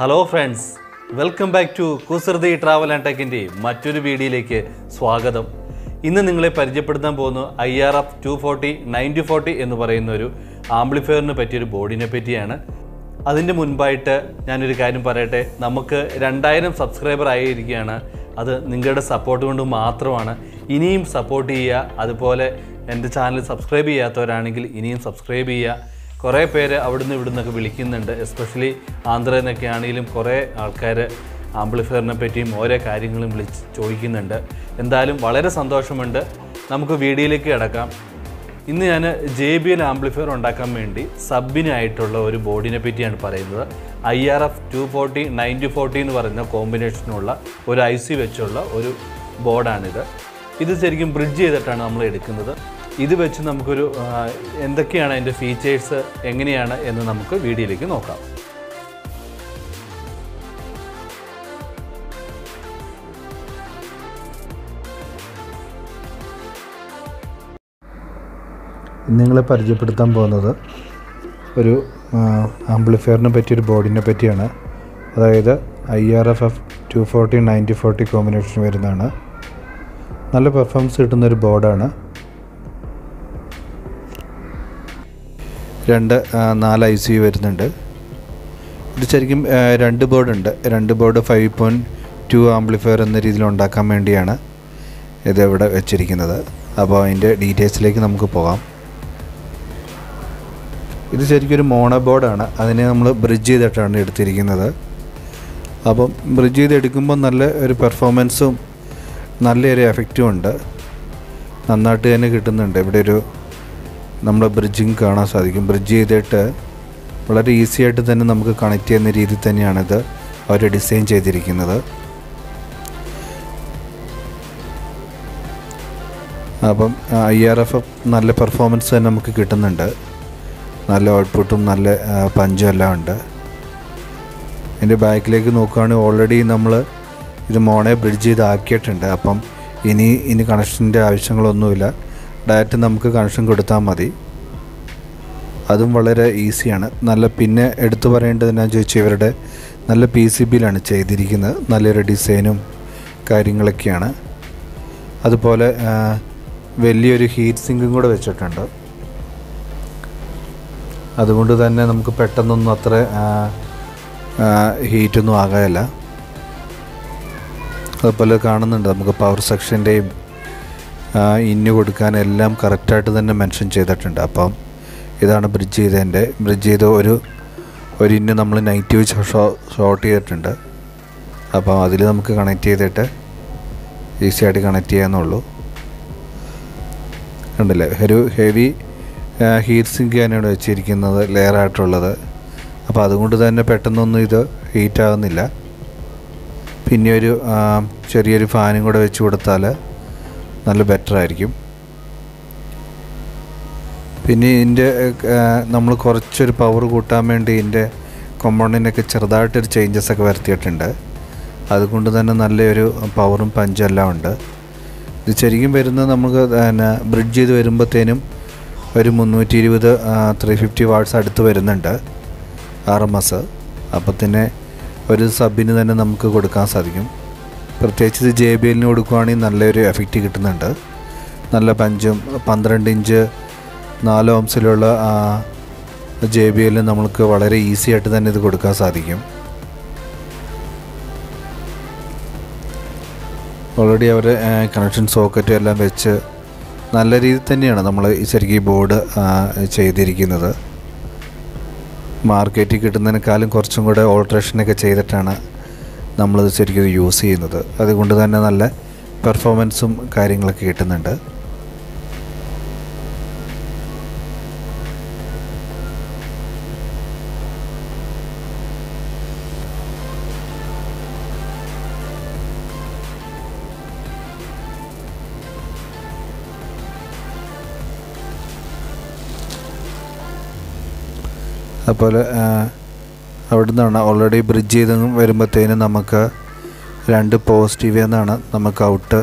Hello friends welcome back to Kusruthi travel and ടെക്കിന്റെ മറ്റൊരു വീഡിയോയിലേക്ക് സ്വാഗതം. ഇന്ന് നിങ്ങളെ പരിചയപ്പെടുത്താൻ പോകുന്നു I R F two forty ninety forty എന്ന് പറയുന്ന ഒരു ആംപ്ലിഫയറിനെ പറ്റിയൊരു ബോർഡിനെ പറ്റിയാണ്. അതിന്റെ മുൻപായിട്ട് ഞാനൊരു കാര്യം പറയട്ടെ. നമുക്ക് രണ്ടായിരം സബ്സ്ക്രൈബർ ആയിരിക്കുകയാണ്. അത് നിങ്ങളുടെ സപ്പോർട്ട് കൊണ്ട് മാത്രമാണ്. ഇനിയും സപ്പോർട്ട് ചെയ്യുക. അതുപോലെ എന്റെ ചാനൽ സബ്സ്ക്രൈബ് ചെയ്യാത്തവരാണെങ്കിൽ ഇനിയും സബ്സ്ക്രൈബ് ചെയ്യുക. കുറേ പേര് അവിടുന്ന് ഇവിടുന്നൊക്കെ വിളിക്കുന്നുണ്ട്. എസ്പെഷ്യലി ആന്ധ്രയിൽ നിന്നൊക്കെ ആണെങ്കിലും കുറേ ആൾക്കാർ ആംപ്ലിഫയറിനെ പറ്റിയും ഓരോ കാര്യങ്ങളും വിളിച്ച് ചോദിക്കുന്നുണ്ട്. എന്തായാലും വളരെ സന്തോഷമുണ്ട്. നമുക്ക് വീഡിയോയിലേക്ക് കിടക്കാം. ഇന്ന് ഞാൻ ജെ ബി എൽ ആംപ്ലിഫയർ ഉണ്ടാക്കാൻ വേണ്ടി സബിനായിട്ടുള്ള ഒരു ബോർഡിനെ പറ്റിയാണ് പറയുന്നത്. I R F two forty ninety forty എന്ന് പറയുന്ന കോമ്പിനേഷനുള്ള ഒരു ഐ സി വെച്ചുള്ള ഒരു ബോർഡാണിത്. ഇത് ശരിക്കും ബ്രിഡ്ജ് ചെയ്തിട്ടാണ് നമ്മൾ എടുക്കുന്നത്. ഇത് വെച്ച് നമുക്കൊരു എന്തൊക്കെയാണ് അതിന്റെ ഫീച്ചേഴ്സ് എങ്ങനെയാണ് എന്ന് നമുക്ക് വീഡിയോയിലേക്ക് നോക്കാം. നിങ്ങളെ പരിചയപ്പെടുത്താൻ പോകുന്നത് ഒരു ആംപ്ലിഫയറിനെ പറ്റിയൊരു ബോർഡിനെ പറ്റിയാണ്. അതായത് I R F F two forty ninety forty combination വരുന്നതാണ്. നല്ല പെർഫോമൻസ് കിട്ടുന്ന ഒരു ബോർഡാണ് രണ്ട് നാല് ഐ സി യു വരുന്നുണ്ട്. ഇത് ശരിക്കും രണ്ട് ബോർഡ് ഉണ്ട്. രണ്ട് board five point two amplifier എന്ന രീതിയിൽ ഉണ്ടാക്കാൻ വേണ്ടിയാണ് ഇത് ഇവിടെ വെച്ചിരിക്കുന്നത്. അപ്പോൾ അതിന്റെ ഡീറ്റെയിൽസിലേക്ക് നമുക്ക് പോകാം. ഇത് ശരിക്കും ഒരു മോണോ ബോർഡാണ് അതിനെ നമ്മൾ ബ്രിഡ്ജ് ചെയ്തിട്ടാണ് എടുത്തിരിക്കുന്നത്. അപ്പം ബ്രിഡ്ജ് ചെയ്ത് എടുക്കുമ്പോൾ നല്ല ഒരു പെർഫോമൻസും നല്ലൊരു എഫക്റ്റും ഉണ്ട്. നന്നായിട്ട് തന്നെ കിട്ടുന്നുണ്ട്. ഇവിടെ ഒരു നമ്മൾ ബ്രിഡ്ജിങ് കാണാൻ സാധിക്കും. ബ്രിഡ്ജ് ചെയ്തിട്ട് വളരെ ഈസി ആയിട്ട് തന്നെ നമുക്ക് കണക്ട് ചെയ്യുന്ന രീതിയിൽ തന്നെയാണിത്. അവർ ഡിസൈൻ ചെയ്തിരിക്കുന്നത്. അപ്പം ഐ ആർ എഫ് നല്ല പെർഫോമൻസ് തന്നെ നമുക്ക് കിട്ടുന്നുണ്ട്. നല്ല ഔട്ട്പുട്ടും നല്ല പഞ്ചും എല്ലാം ഉണ്ട്. എന്റെ ബാക്കിലേക്ക് നോക്കുകയാണെങ്കിൽ ഓൾറെഡി നമ്മൾ ഇത് മോണെ ബ്രിഡ്ജ് ചെയ്ത് ആക്കിയിട്ടുണ്ട് അപ്പം ഇനി ഇനി കണക്ഷന്റെ ആവശ്യങ്ങളൊന്നുമില്ല. ഡയറക്റ്റ് നമുക്ക് കണക്ഷൻ കൊടുത്താൽ മതി. അതും വളരെ ഈസിയാണ്. നല്ല പിന്നെ എടുത്തു പറയേണ്ടതെന്നാന്ന് ചോദിച്ചാൽ ഇവരുടെ നല്ല പി സി ബിയിലാണ് ചെയ്തിരിക്കുന്നത്. നല്ലൊരു ഡിസൈനും കാര്യങ്ങളൊക്കെയാണ്. അതുപോലെ വലിയൊരു ഹീറ്റ് സിങ്കും കൂടെ വെച്ചിട്ടുണ്ട്. അതുകൊണ്ട് തന്നെ നമുക്ക് പെട്ടെന്നൊന്നും അത്ര ഹീറ്റൊന്നും ആകാനല്ല. അതുപോലെ കാണുന്നുണ്ട് നമുക്ക് പവർ സെക്ഷന്റെയും ഇന്ന് കൊടുക്കാൻ എല്ലാം കറക്റ്റായിട്ട് തന്നെ മെൻഷൻ ചെയ്തിട്ടുണ്ട്. അപ്പം ഇതാണ് ബ്രിഡ്ജ് ചെയ്തതിന്റെ ബ്രിഡ്ജ് ചെയ്ത ഒരു ഒരു ഇന്ന് നമ്മൾ നെഗറ്റീവ് ഷോ ഷോർട്ട് ചെയ്തിട്ടുണ്ട്. അപ്പോൾ അതിൽ നമുക്ക് കണക്ട് ചെയ്തിട്ട് ഈസി ആയിട്ട് കണക്ട് ചെയ്യാമെന്നുള്ളൂ ഉണ്ടല്ലേ ഒരു ഹെവി ഹീറ്റ് സിങ്ക് തന്നെയാണ് വെച്ചിരിക്കുന്നത് ലെയർ ആയിട്ടുള്ളത്. അപ്പോൾ അതുകൊണ്ട് തന്നെ പെട്ടെന്നൊന്നും ഇത് ഹീറ്റ് ആകുന്നില്ല പിന്നെ ഒരു ചെറിയൊരു ഫാനും കൂടെ വെച്ച് കൊടുത്താൽ നല്ല ബെറ്റർ ആയിരിക്കും. പിന്നെ ഇതിന്റെ നമ്മൾ കുറച്ചൊരു പവർ കൂട്ടാൻ വേണ്ടി ഇതിന്റെ കൊമ്പൗണ്ടിനൊക്കെ ചെറുതായിട്ടൊരു ചേഞ്ചസ് ഒക്കെ വരുത്തിയിട്ടുണ്ട്. അതുകൊണ്ട് തന്നെ നല്ലൊരു പവറും പഞ്ചും എല്ലാം ഉണ്ട്. ഇത് ശരിക്കും വരുന്നത് നമുക്ക് പിന്നെ ബ്രിഡ്ജ് ചെയ്ത് വരുമ്പോഴത്തേനും ഒരു മുന്നൂറ്റി ഇരുപത് ത്രീ ഫിഫ്റ്റി വാട്ട്സ് അടുത്ത് വരുന്നുണ്ട് ആർ എം എസ് തന്നെ ഒരു സബിന് തന്നെ നമുക്ക് കൊടുക്കാൻ സാധിക്കും. പ്രത്യേകിച്ച് ഇത് ജെ ബി എല്ലിന് കൊടുക്കുവാണെങ്കിൽ നല്ലൊരു എഫക്റ്റ് കിട്ടുന്നുണ്ട്. നല്ല പഞ്ചും പന്ത്രണ്ട് ഇഞ്ച് നാല് ഓംസിലുള്ള ജെ ബി എല്ലിന് നമുക്ക് വളരെ ഈസി ആയിട്ട് തന്നെ ഇത് കൊടുക്കാൻ സാധിക്കും. ഓൾറെഡി അവർ കണക്ഷൻ സോക്കറ്റും എല്ലാം വെച്ച് നല്ല രീതിയിൽ തന്നെയാണ് നമ്മൾ ശരിക്കും ഈ ബോർഡ് ചെയ്തിരിക്കുന്നത്. മാർക്കറ്റിൽ കിട്ടുന്നതിനേക്കാളും കുറച്ചും കൂടെ ഓൾട്രേഷനൊക്കെ ചെയ്തിട്ടാണ് നമ്മളിത് ശരിക്കും യൂസ് ചെയ്യുന്നത്. അതുകൊണ്ട് തന്നെ നല്ല പെർഫോമൻസും കാര്യങ്ങളൊക്കെ കിട്ടുന്നുണ്ട്. അതുപോലെ അവിടെ നിന്നാണ് ഓൾറെഡി ബ്രിഡ്ജ് ചെയ്ത് വരുമ്പോഴത്തേനും നമുക്ക് രണ്ട് പോസിറ്റീവ് എന്നാണ് നമുക്ക് ഔട്ട്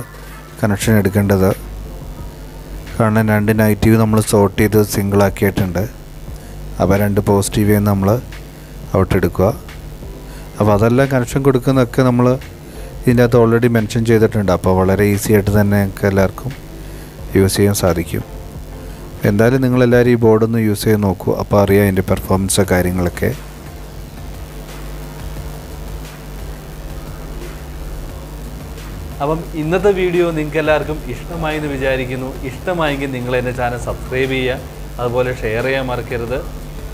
കണക്ഷൻ എടുക്കേണ്ടത്. കാരണം രണ്ട് നെഗറ്റീവ് നമ്മൾ സോർട്ട് ചെയ്ത് സിംഗിൾ ആക്കിയിട്ടുണ്ട്. അപ്പോൾ രണ്ട് പോസിറ്റീവ് നമ്മൾ ഔട്ട് എടുക്കുക. അപ്പോൾ അതെല്ലാം കണക്ഷൻ കൊടുക്കുന്നതൊക്കെ നമ്മൾ ഇതിന്റെ അകത്ത് ഓൾറെഡി മെൻഷൻ ചെയ്തിട്ടുണ്ട്. അപ്പോൾ വളരെ ഈസി ആയിട്ട് തന്നെ നിങ്ങൾക്ക് എല്ലാവർക്കും യൂസ് ചെയ്യാൻ സാധിക്കും. എന്തായാലും നിങ്ങളെല്ലാവരും ഈ ബോർഡൊന്ന് യൂസ് ചെയ്ത് നോക്കൂ. അപ്പോൾ അറിയാം അതിന്റെ പെർഫോമൻസ് കാര്യങ്ങളൊക്കെ. അപ്പം ഇന്നത്തെ വീഡിയോ നിങ്ങൾക്ക് എല്ലാവർക്കും ഇഷ്ടമായി എന്ന് വിചാരിക്കുന്നു. ഇഷ്ടമായെങ്കിൽ നിങ്ങൾ എന്റെ ചാനൽ സബ്സ്ക്രൈബ് ചെയ്യുക. അതുപോലെ ഷെയർ ചെയ്യാൻ മറക്കരുത്.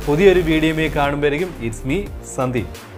പുതിയൊരു വീഡിയോയുമായി കാണുമ്പോഴേക്കും ഇറ്റ്സ് മീ സന്ദീപ്.